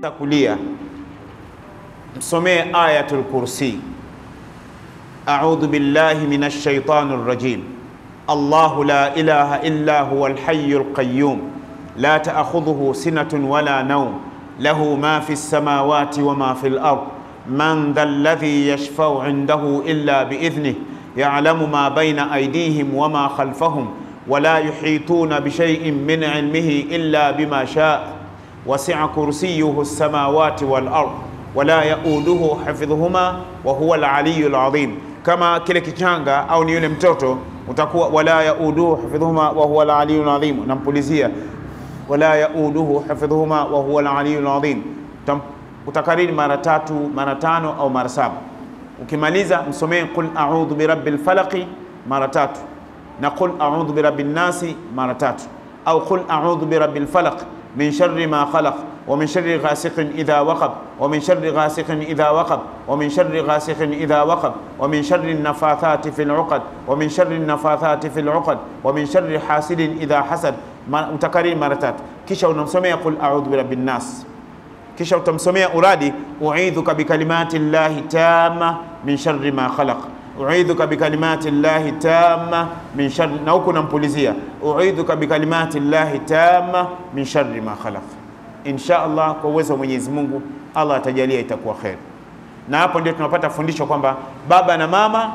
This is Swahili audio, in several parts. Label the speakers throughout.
Speaker 1: za kulia. Msomee ayatul kursi. A'udhu billahi minash shaitanir rajim. الله لا إله إلا هو الحي القيوم لا تأخذه سنة ولا نوم له ما في السماوات وما في الأرض من ذا الذي يشفع عنده إلا بإذنه يعلم ما بين أيديهم وما خلفهم ولا يحيطون بشيء من علمه إلا بما شاء wasia kursiyuhu samawati wal ard wala yauduhu hafidhuhuma wa huwa alaliyu ladhim, kama kile kichanga au ni yule mtoto utakuwa wala yauduhu hafidhuhuma wa huwa alaliyu ladhim. Nampulizia wala yauduhu hafidhuhuma wa huwa alaliyu ladhim, utakariri mara tatu mara tano au mara saba. Ukimaliza msomee qul a'udhu birabbil falaqi mara tatu na qul a'udhu birabbin nasi mara tatu au qul a'udhu birabbil falaq min sharri ma khalaq wa min sharri ghasiqin idha waqab wa min sharri ghasiqin idha waqab wa min sharri ghasiqin idha waqab wa min sharri nafathati fil 'uqad wa min sharri nafathati fil 'uqad wa min sharri hasidin idha hasad utakariri mara tatu kisha unamsomea qul a'udhu birabbin nas kisha utamsomea uradi uidhuka bikalimati llahi tamma min sharri ma khalaq uidhuka uidhuka bikalimati llahi tama min sharri ma khalaq. Insha Allah, kwa uwezo wa Mwenyezi Mungu, Allah atajalia itakuwa kheri. Na hapo ndio tunapata fundisho kwamba baba na mama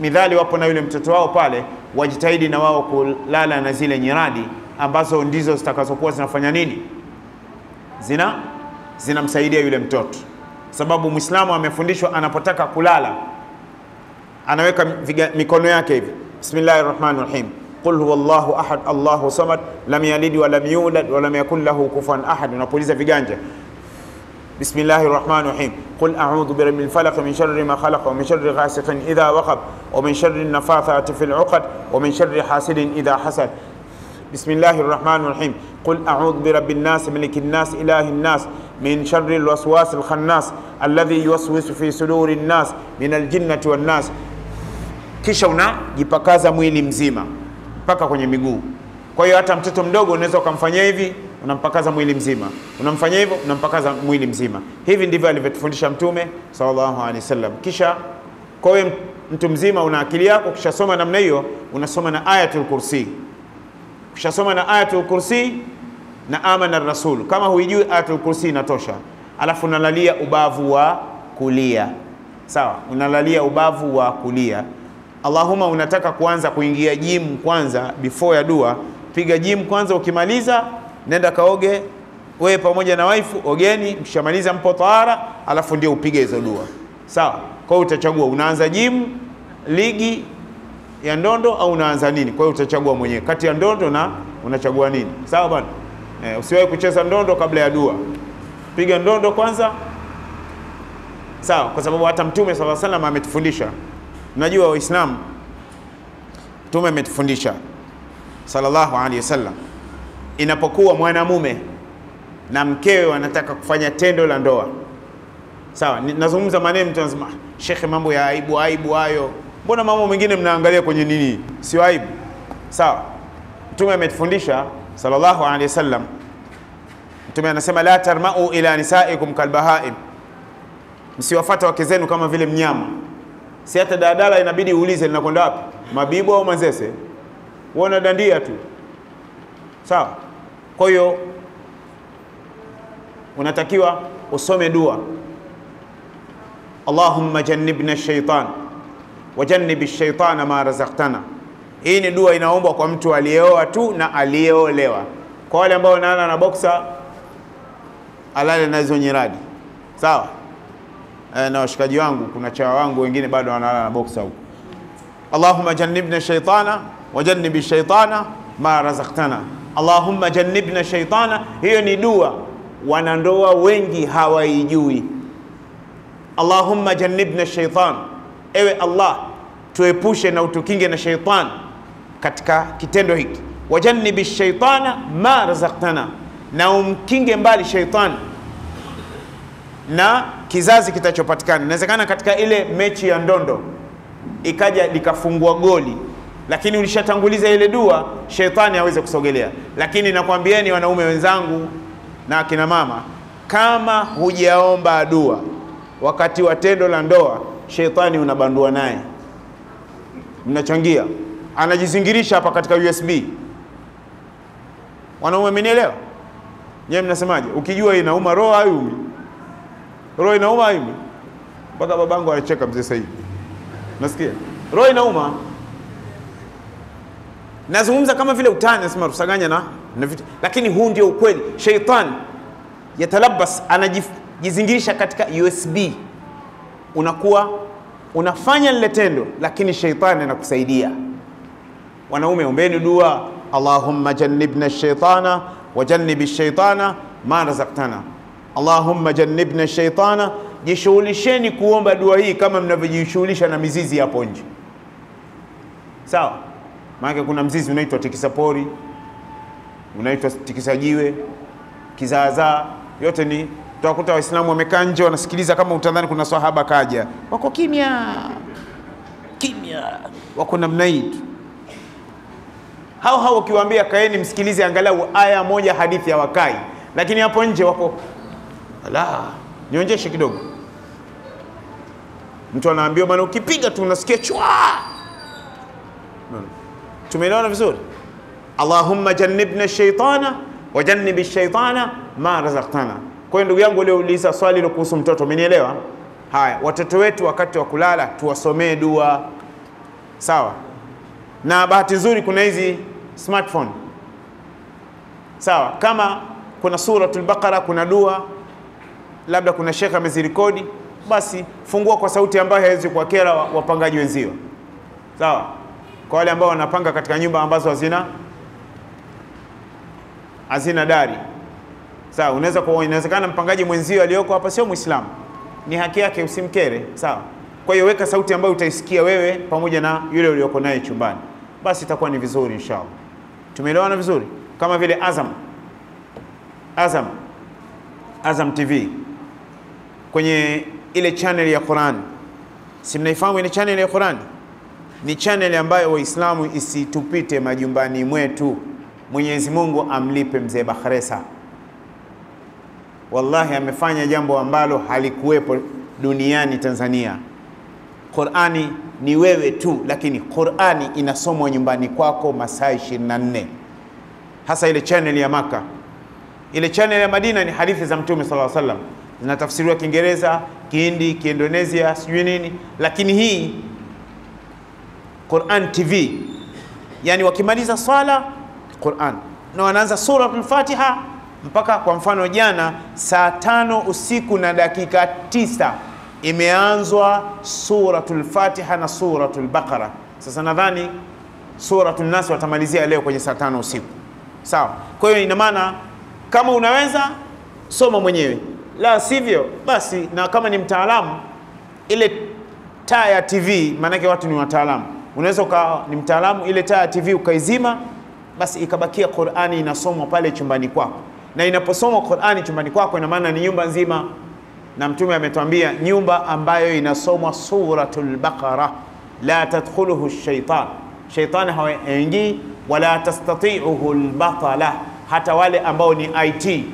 Speaker 1: midhali wapo na yule mtoto wao pale, wajitahidi na wao kulala na zile nyiradi ambazo ndizo zitakazokuwa zinafanya nini, zina zinamsaidia yule mtoto, sababu Muislamu amefundishwa anapotaka kulala anaweka mikono yake hivi bismillahir rahmanir rahim qul huwallahu ahad allahu samad lam yalid wa lam yulad wa lam yakul lahu kufuwan ahad unapuliza viganja bismillahir rahmanir rahim qul a'udhu birabbil falaq min sharri ma khalaq wa min sharri ghasiqin idha waqab wa min sharri nafathati fil 'uqad wa min sharri hasidin idha hasad bismillahir rahmanir rahim qul a'udhu birabbin nas malikin nas ilahin nas min sharri alwaswasil khannas alladhi yuwaswisu fi sudurin nas min aljinnati wan nas kisha unajipakaza mwili mzima mpaka kwenye miguu. Kwa hiyo hata mtoto mdogo unaweza ukamfanyia hivi, unampakaza mwili mzima, unamfanyia hivyo, unampakaza mwili mzima. Hivi ndivyo alivyotufundisha Mtume sallallahu alaihi wasallam. Kisha kwa hiyo mtu mzima una akili yako, ukishasoma namna hiyo, unasoma na ayatul kursi, ukishasoma na ayatul kursi na amana rasul. Kama huijui ayatul kursi inatosha, alafu unalalia ubavu wa kulia, sawa, unalalia ubavu wa kulia Allahumma, unataka kuanza kuingia jimu kwanza, before ya dua, piga jimu kwanza. Ukimaliza nenda kaoge wewe pamoja na waifu, ogeni. Mkishamaliza mpo tahara, alafu ndio upige hizo dua, sawa. Kwa hiyo utachagua unaanza jimu ligi ya ndondo au unaanza nini. Kwa hiyo utachagua mwenyewe kati ya ndondo na unachagua nini, sawa bwana. Eh, usiwahi kucheza ndondo kabla ya dua, piga ndondo kwanza, sawa, kwa sababu hata Mtume sallallahu alaihi wasallam ametufundisha Najua Waislamu, Mtume ametufundisha sallallahu alaihi wasallam, inapokuwa mwanamume na mkewe wanataka kufanya tendo la ndoa, sawa. Nazungumza maneno, mtu anasema shekhe, mambo ya aibu aibu hayo, mbona mambo mengine mnaangalia kwenye nini? Sio aibu, sawa. Mtume ametufundisha sallallahu alaihi wasallam, Mtume anasema la tarmau ila nisaikum kalbahaim, msiwafata wake zenu kama vile mnyama Si hata daladala inabidi uulize linakwenda wapi, Mabibo au Manzese? Uona dandia tu, sawa. Kwa hiyo unatakiwa usome dua, Allahumma jannibna shaitan wa jannibi shaitana ma razaqtana. Hii ni dua inaombwa kwa mtu aliyeoa tu na aliyeolewa. Kwa wale ambao wanaana na boksa, alale na hizo nyiradi, sawa na washikaji wangu, kuna chawa wangu wengine bado wanalala na boksa huko. Allahumma jannibna shaitana wajannibi shaitana ma razaktana, Allahumma jannibna shaitana. Hiyo ni dua wanandoa wengi hawaijui. Allahumma jannibna shaitan, ewe Allah tuepushe na utukinge na shaitan katika kitendo hiki. Wajannibi shaitana ma razaktana, na umkinge mbali shaitan na kizazi kitachopatikana. Inawezekana katika ile mechi ya ndondo ikaja likafungua goli, lakini ulishatanguliza ile dua, shetani aweze kusogelea. Lakini nakwambieni wanaume wenzangu na akina mama, kama hujaomba dua wakati wa tendo la ndoa, shetani unabandua naye, mnachangia, anajizingirisha hapa katika USB. Wanaume, mmenielewa? Nyewe mnasemaje? Ukijua inauma roho hayumi, roho inauma hivi mpaka babangu anacheka mzee Saidi, nasikia roho inauma. Nazungumza kama vile utani, nasema rusaganya na, na vitu, lakini huu ndio ukweli. Sheitan yatalabas, anajizingirisha katika USB, unakuwa unafanya lile tendo, lakini sheitani anakusaidia. Wanaume, ombeni dua, Allahumma jannibna shaitana wa shaitana ma razaktana. Allahumma jannibna shaitana, jishughulisheni kuomba dua hii kama mnavyojishughulisha na mizizi hapo nje, sawa? Maana kuna mzizi unaitwa tikisapori, unaitwa tikisajiwe, kizaazaa, yote ni utakuta Waislamu wamekaa nje wanasikiliza, kama utadhani kuna sahaba kaja, wako kimya. Kimya, wako namna hii tu. Hao hao ukiwaambia kaeni msikilize angalau aya moja hadithi ya wakai, lakini hapo nje wako la, nionyeshe kidogo. Mtu anaambiwa bwana, ukipiga tu unasikia chwa. Tumeelewana vizuri? Allahumma jannibna shaitana wa jannibi shaitana ma razaqtana. Kwa hiyo ndugu yangu uliouliza swali hilo kuhusu mtoto, umenielewa? Haya, watoto wetu wakati wa kulala tuwasomee dua, sawa? Na bahati nzuri kuna hizi smartphone, sawa? Kama kuna suratul Baqara, kuna dua, labda kuna shekhe amezirikodi basi fungua kwa sauti ambayo haiwezi kuwakera wapangaji wenzio, sawa? Kwa wale ambao wanapanga katika nyumba ambazo hazina hazina dari. Sawa, unaweza kwa, inawezekana mpangaji mwenzio aliyoko hapa sio Muislamu, ni haki yake, usimkere. Sawa. Kwa hiyo weka sauti ambayo utaisikia wewe pamoja na yule uliyoko naye chumbani, basi itakuwa ni vizuri inshallah. Tumeelewana vizuri, kama vile Azam, Azam, Azam TV kwenye ile channel ya Quran, si mnaifahamu ile channel ya Quran? Ni channel ambayo Waislamu isitupite majumbani mwetu. Mwenyezi Mungu amlipe mzee Bakhresa wallahi amefanya jambo ambalo halikuwepo duniani Tanzania. Qurani ni wewe tu, lakini Qurani inasomwa nyumbani kwako masaa 24, hasa ile channel ya Maka. Ile channel ya Madina ni hadithi za Mtume sallallahu alaihi wasallam, zinatafsiriwa Kiingereza, Kihindi, Kiindonesia, sijui nini, lakini hii Quran TV, yani wakimaliza swala Quran. Na wanaanza suratul Fatiha mpaka kwa mfano jana saa tano usiku na dakika tisa imeanzwa suratul Fatiha na suratul Baqara. Sasa nadhani suratul Nas watamalizia leo kwenye saa tano usiku, sawa. Kwa hiyo ina maana kama unaweza soma mwenyewe, la sivyo basi, na kama ni mtaalamu, ile taa ya TV, maanake watu ni wataalamu, unaweza ukawa ni mtaalamu, ile taa ya TV ukaizima, basi ikabakia Qur'ani inasomwa pale chumbani kwako. Na inaposomwa Qur'ani chumbani kwako, ina maana ni nyumba nzima, na Mtume ametwambia nyumba ambayo inasomwa suratul Baqara la tadkhuluhu shaitan, shaitan hawaingii, wala tastati'uhu lbatala, hata wale ambao ni IT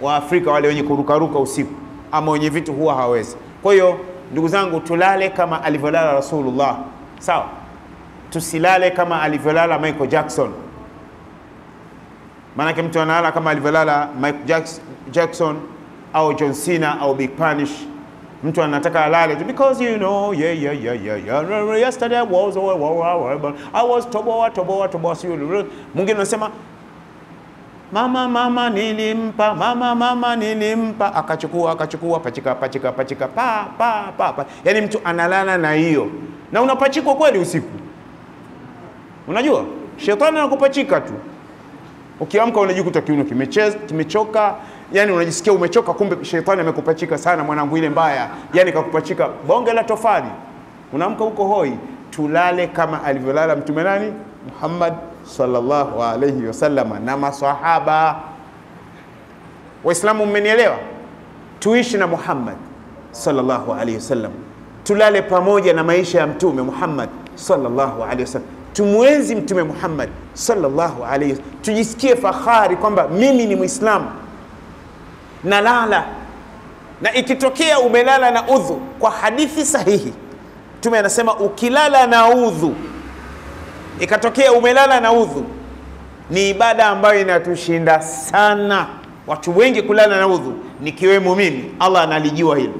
Speaker 1: wa Afrika wale wenye kurukaruka usiku ama wenye vitu huwa hawawezi. Kwa hiyo ndugu zangu, tulale kama alivyolala Rasulullah, sawa? Tusilale kama alivyolala Michael Jackson maanake mtu analala kama alivyolala Michael Jackson au John Cena au Big Punish. Mtu anataka alale tu because you know yeah yeah yeah yeah yeah yesterday was I was toboa toboa toboa. sio Mwingine anasema mama mama nilimpa mama mama nilimpa, akachukua akachukua, pachika pachika pachika pa pa pa pa. Yani mtu analala na hiyo, na unapachikwa kweli usiku. Unajua shetani anakupachika tu Ukiamka unajikuta kiuno kimecheza kimechoka, yani unajisikia umechoka, kumbe shetani amekupachika sana mwanangu, ile mbaya, yani kakupachika bonge la tofali. Unaamka huko hoi. Tulale kama alivyolala mtume nani, Muhammad sallallahu alayhi wasallam na maswahaba. Waislamu, mmenielewa? Tuishi na Muhammad sallallahu alayhi wasallam, tulale pamoja na maisha ya mtume Muhammad sallallahu alayhi wasallam tumwenzi Mtume Muhammad sallallahu alayhi wasallam, tujisikie fahari kwamba mimi ni Muislamu, na lala na ikitokea umelala na udhu, kwa hadithi sahihi Mtume anasema ukilala na udhu, ikatokea umelala na udhu, ni ibada ambayo inatushinda sana watu wengi kulala na udhu, nikiwemo mimi. Allah analijua hilo.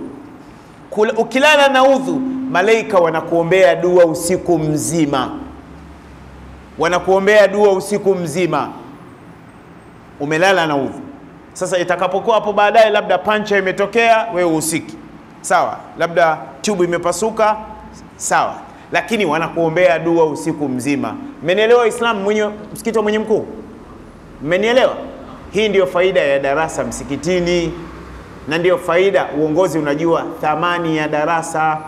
Speaker 1: Ukilala na udhu, malaika wanakuombea dua usiku mzima, wanakuombea dua usiku mzima, umelala na udhu. Sasa itakapokuwa hapo baadaye, labda pancha imetokea, wewe usiki sawa, labda tubu imepasuka sawa, lakini wanakuombea dua usiku mzima. Mmenielewa Waislamu? mwenye msikiti wa mwenye mkuu, mmenielewa? Hii ndiyo faida ya darasa msikitini, na ndiyo faida uongozi unajua thamani ya darasa.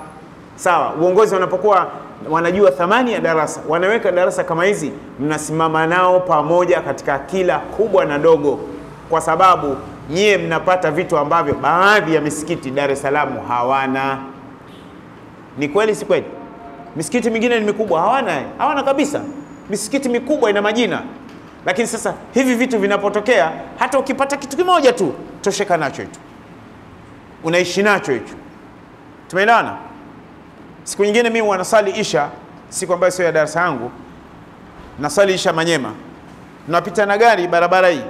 Speaker 1: Sawa, uongozi wanapokuwa wanajua thamani ya darasa, wanaweka darasa kama hizi, mnasimama nao pamoja katika kila kubwa na dogo, kwa sababu nyie mnapata vitu ambavyo baadhi ya misikiti Dar es Salaam hawana. Ni kweli, si kweli? Misikiti mingine ni mikubwa, hawana hawana kabisa. Misikiti mikubwa ina majina lakini sasa hivi vitu vinapotokea, hata ukipata kitu kimoja tu tosheka nacho hicho, unaishi nacho hicho. Tumeelewana? Siku nyingine mimi wanasali isha, siku ambayo sio ya darasa yangu, nasali isha Manyema, napita na gari barabara hii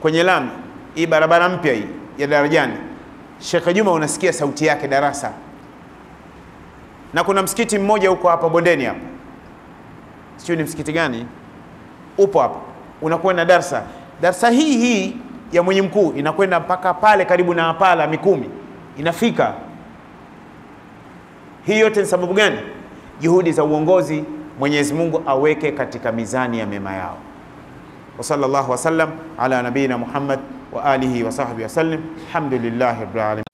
Speaker 1: kwenye lami hii, barabara mpya hii ya Darajani. Sheikh Juma unasikia sauti yake darasa, na kuna msikiti mmoja huko hapa bondeni hapa, sio ni msikiti gani upo hapa, unakuwa na darsa. Darsa hii hii ya mwenye mkuu inakwenda mpaka pale karibu na Apala Mikumi, inafika. Hii yote ni sababu gani? Juhudi za uongozi. Mwenyezi Mungu aweke katika mizani ya mema yao. wa sallallahu wasallam ala nabiyina Muhammad wa alihi wa sahbihi. Alhamdulillahi rabbil alamin.